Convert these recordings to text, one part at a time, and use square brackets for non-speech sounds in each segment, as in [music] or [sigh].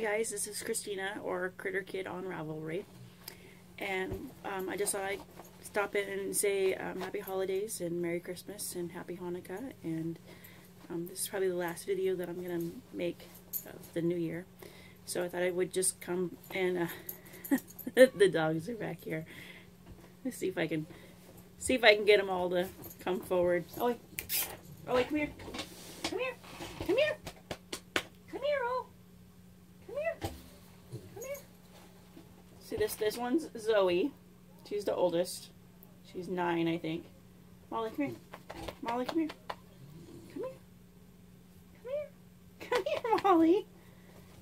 Hi guys, this is Christina or Critter Kid on Ravelry, and um, I just thought I'd stop in and say um, Happy Holidays and Merry Christmas and Happy Hanukkah, and um, this is probably the last video that I'm gonna make of the new year, so I thought I would just come and uh, [laughs] the dogs are back here. Let's see if I can see if I can get them all to come forward. Oh wait, oh wait, come here, come here, come here. This this one's Zoe. She's the oldest. She's nine, I think. Molly, come here. Molly, come here. Come here. Come here. [laughs] Come here, Molly.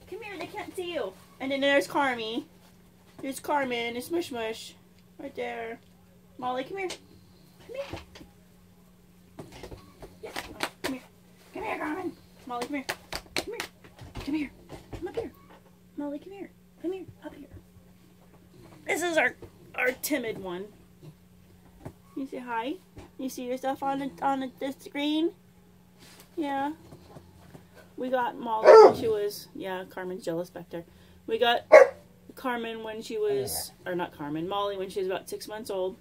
Come here, they can't see you. And then there's Carmi. There's Carmen. It's Mush Mush. Right there. Molly, come here. Come here. Yes. Oh, come here. Come here, Carmen. Molly, come here. Come here. Come here. Come up here. Molly, come here. Come here. This is our our timid one. You say hi. You see yourself on the on the, the screen. Yeah. We got Molly when she was yeah. Carmen's jealous back there. We got Carmen when she was or not Carmen Molly when she was about six months old,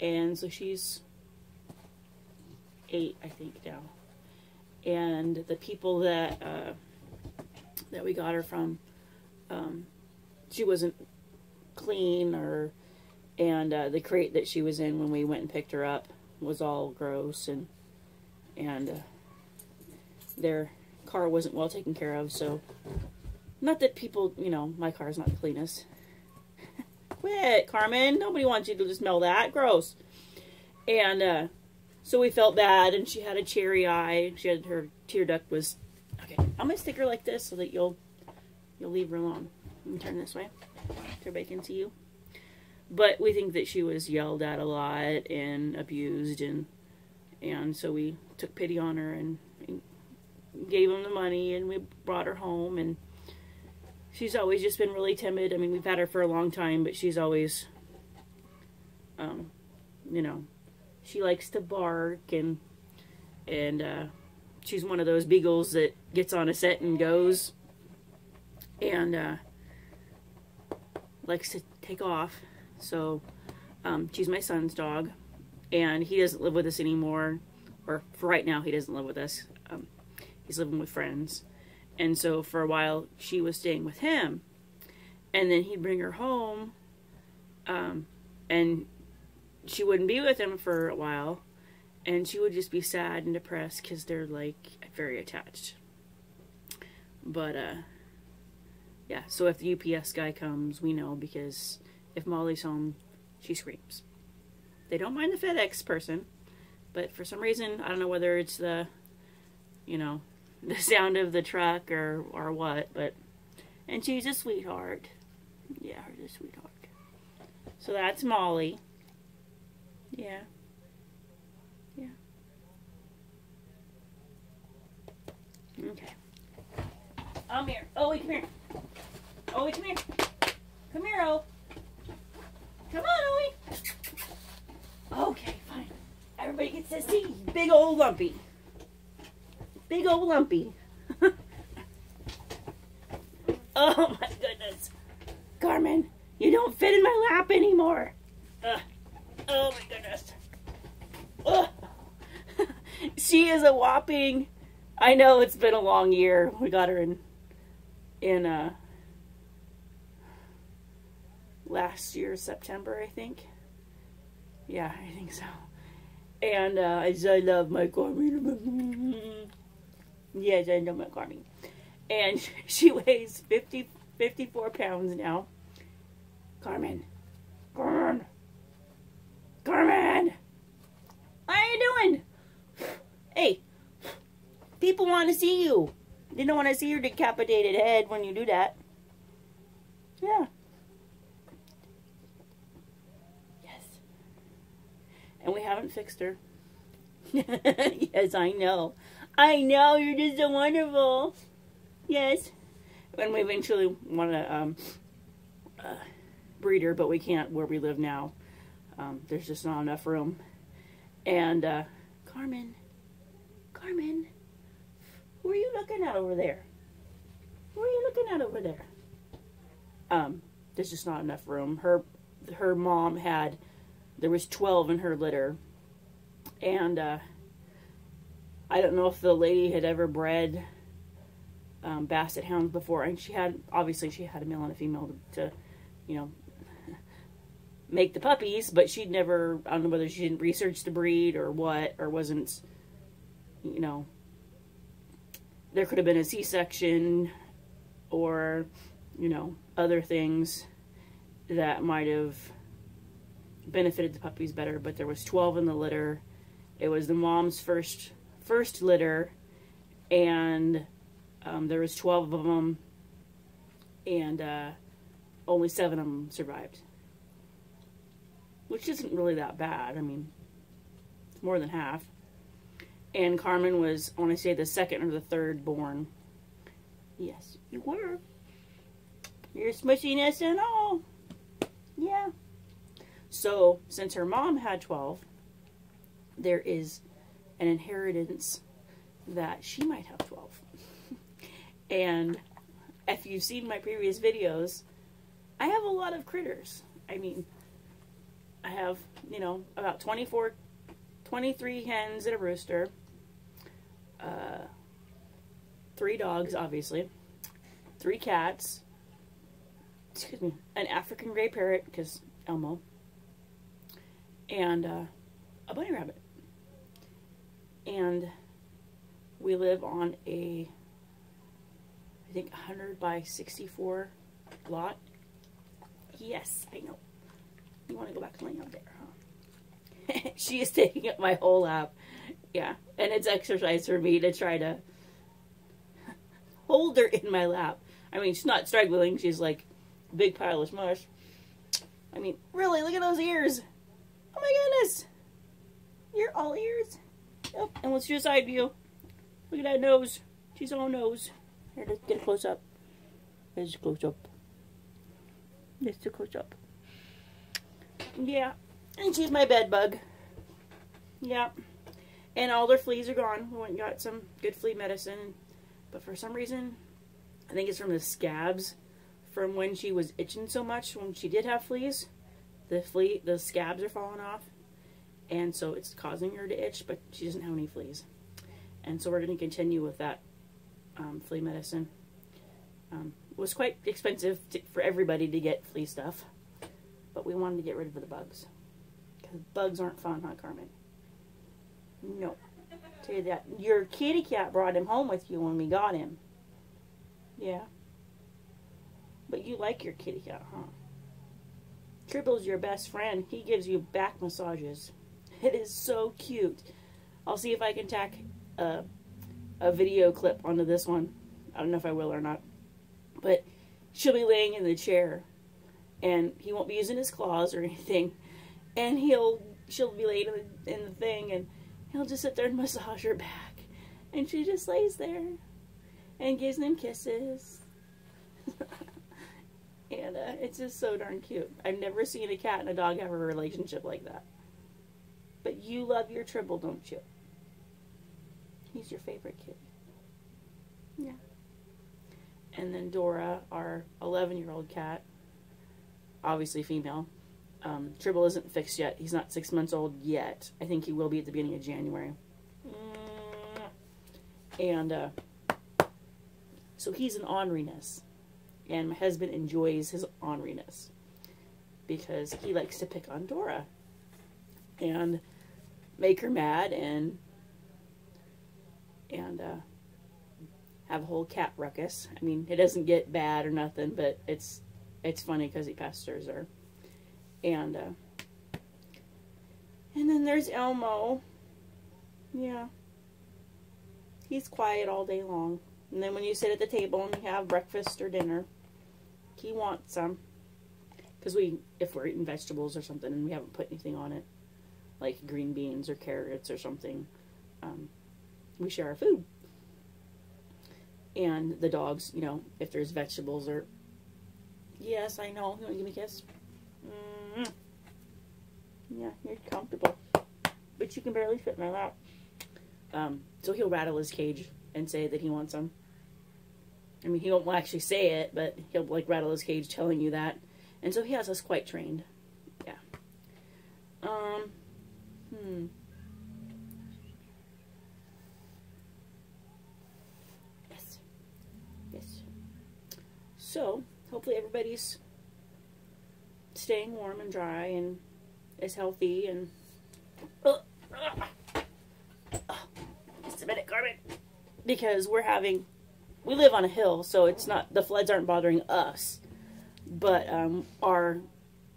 and so she's eight I think now. And the people that uh, that we got her from, um, she wasn't clean or and uh, the crate that she was in when we went and picked her up was all gross and and uh, their car wasn't well taken care of so not that people you know my car is not the cleanest. [laughs] Quit carmen. Nobody wants you to smell that. Gross. And uh, so we felt bad and she had a cherry eye she had her tear duct was okay i'm gonna stick her like this so that you'll you'll leave her alone. Let me turn this way everybody can see you. But we think that she was yelled at a lot and abused, and and so we took pity on her and, and gave him the money, and we brought her home. And she's always just been really timid. I mean, we've had her for a long time, but she's always, um, you know, she likes to bark and and uh, she's one of those beagles that gets on a set and goes. And uh, likes to take off. So um, she's my son's dog, and he doesn't live with us anymore. Or for right now, he doesn't live with us. Um, he's living with friends. And so for a while, she was staying with him. And then he'd bring her home, um, and she wouldn't be with him for a while. And she would just be sad and depressed because they're like very attached. But uh, yeah, so if the UPS guy comes, we know because if Molly's home, she screams. They don't mind the FedEx person, but for some reason, I don't know whether it's the, you know, [laughs] the sound of the truck or, or what, but, and she's a sweetheart. Yeah, she's a sweetheart. So that's Molly. Yeah. Yeah. Okay. I'm here. Oh, wait, come here. Owie, come here. Come here, O. Come on, Owie. Okay, fine. Everybody gets to see big old lumpy. Big old lumpy. [laughs] oh my goodness. Carmen, you don't fit in my lap anymore. Oh my goodness. Uh, [laughs] she is a whopping, I know it's been a long year. We got her in, in, uh, last year, September, I think. Yeah, I think so. And uh, I love my Carmen. [laughs] yes, I love my Carmen. And [laughs] she weighs 50, 54 pounds now. Carmen. Carmen. Carmen. How are you doing? Hey, people want to see you. They don't want to see your decapitated head when you do that. Yeah. And we haven't fixed her. [laughs] yes, I know. I know, you're just so wonderful. Yes. And we eventually want to um, uh, breed her, but we can't where we live now. Um, there's just not enough room. And, uh, Carmen, Carmen, who are you looking at over there? Who are you looking at over there? Um, there's just not enough room. Her her mom had there was 12 in her litter. And uh, i don't know if the lady had ever bred um, basset hounds before. And she had obviously she had a male and a female to, to you know [laughs] make the puppies but she'd never i don't know whether she didn't research the breed or what or wasn't you know there could have been a c-section or you know other things that might have benefited the puppies better, but there was 12 in the litter. It was the mom's first first litter, and um, there was 12 of them, and uh, only seven of them survived, which isn't really that bad. I mean, it's more than half. And Carmen was, I want to say, the second or the third born. Yes, you were. Your smushiness and all. Yeah. So, since her mom had 12, there is an inheritance that she might have 12. [laughs] and if you've seen my previous videos, I have a lot of critters. I mean, I have, you know, about 24, 23 hens and a rooster, uh, three dogs, obviously, three cats, excuse me, an African gray parrot, because Elmo, and uh, a bunny rabbit. And we live on a, I think, 100 by 64 lot. Yes, I know. You want to go back to laying out there, huh? [laughs] she is taking up my whole lap. Yeah, and it's exercise for me to try to [laughs] hold her in my lap. I mean, she's not struggling. She's like big pile of smush. I mean, really, look at those ears. Oh my goodness! You're all ears. Yep, and let's do a side view. Look at that nose. She's all nose. Here, let's get a close up. A close up. There's a close up. Yeah, and she's my bed bug. Yeah, and all their fleas are gone. We went and got some good flea medicine, but for some reason, I think it's from the scabs from when she was itching so much when she did have fleas the flea, the scabs are falling off, and so it's causing her to itch, but she doesn't have any fleas. And so we're going to continue with that um, flea medicine. Um, it was quite expensive to, for everybody to get flea stuff, but we wanted to get rid of the bugs. Because bugs aren't fun, huh, Carmen? No. Tell you that. Your kitty cat brought him home with you when we got him. Yeah. But you like your kitty cat, huh? Tribble's your best friend. He gives you back massages. [laughs] It is so cute. I'll see if I can tack a, a video clip onto this one. I don't know if I will or not. But she'll be laying in the chair and he won't be using his claws or [laughs] anything. And he'll she'll be laying in the, in the thing and he'll just sit there and massage her back. And she just lays there and gives him kisses. [laughs] And uh, it's just so darn cute. I've never seen a cat and a dog have a relationship like that. But you love your Tribble, don't you? He's your favorite kitty. Yeah. And then Dora, our 11 year old cat, obviously female. Um, Tribble isn't fixed yet. He's not six months old yet. I think he will be at the beginning of January. And uh, so he's an orneriness and my husband enjoys his orneriness because he likes to pick on Dora and make her mad and and uh, have a whole cat ruckus. I mean, it doesn't get bad or nothing, but it's it's funny because he pesters her. And uh, and then there's Elmo. Yeah, he's quiet all day long. And then when you sit at the table and you have breakfast or dinner, he wants some. Because we, if we're eating vegetables or something and we haven't put anything on it, like green beans or carrots or something, um, we share our food. And the dogs, you know, if there's vegetables or, yes, I know, you want to give me a kiss? Mm -hmm. Yeah, you're comfortable. But you can barely fit in my lap. Um, so he'll rattle his cage and say that he wants them. I mean, he won't actually say it, but he'll like rattle his cage telling you that. And so he has us quite trained. Yeah. Um, hmm. Yes. Yes. So, hopefully everybody's staying warm and dry and is healthy and. Uh, uh, uh, just a minute, Carmen. Because we're having. We live on a hill, so it's not. The floods aren't bothering us. But um, our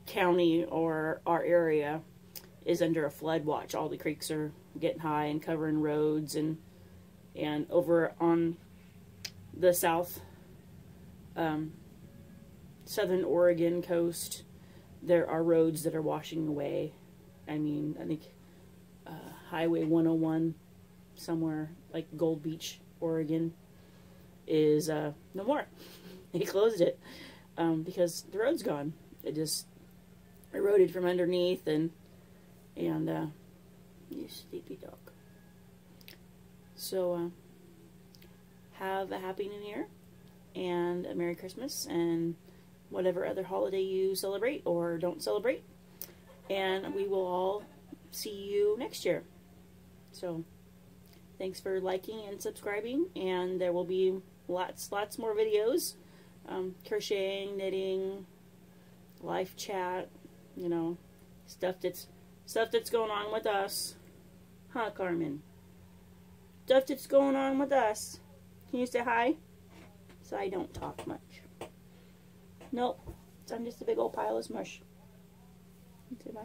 county or our area is under a flood watch. All the creeks are getting high and covering roads and and over on the south um, southern Oregon coast there are roads that are washing away. I mean, I think uh, Highway 101 somewhere like Gold Beach, Oregon is uh, no more. [laughs] they closed it um, because the road's gone. It just eroded from underneath and and uh, you sleepy dog. So uh, have a happy new year and a merry Christmas and whatever other holiday you celebrate or don't celebrate. And we will all see you next year. So thanks for liking and subscribing and there will be lots lots more videos. Um, crocheting knitting life chat you know stuff that's stuff that's going on with us. Huh carmen? Stuff that's going on with us. Can you say hi so i don't talk much. Nope i'm just a big old pile of smush. Say bye.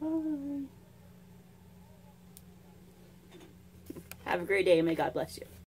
Bye. Have a great day and may god bless you